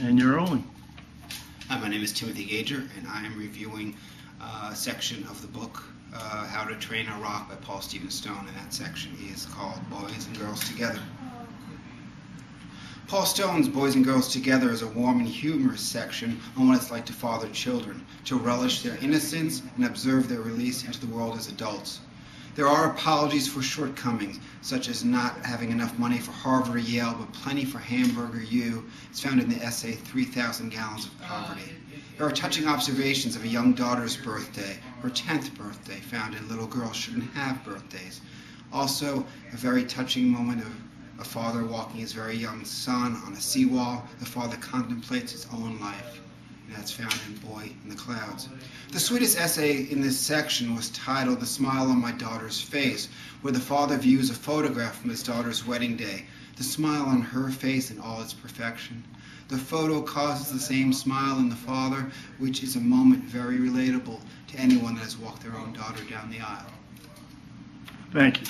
And you're rolling. Hi, my name is Timothy Gager, and I am reviewing uh, a section of the book, uh, How to Train a Rock by Paul Steven Stone, and that section is called Boys and Girls Together. Paul Stone's Boys and Girls Together is a warm and humorous section on what it's like to father children, to relish their innocence and observe their release into the world as adults. There are apologies for shortcomings, such as not having enough money for Harvard or Yale, but plenty for Hamburger U. It's found in the essay 3,000 Gallons of Poverty. There are touching observations of a young daughter's birthday, her 10th birthday, found in Little Girls Shouldn't Have Birthdays. Also, a very touching moment of a father walking his very young son on a seawall. The father contemplates his own life. That's found in Boy in the Clouds. The sweetest essay in this section was titled The Smile on My Daughter's Face, where the father views a photograph from his daughter's wedding day, the smile on her face in all its perfection. The photo causes the same smile in the father, which is a moment very relatable to anyone that has walked their own daughter down the aisle. Thank you.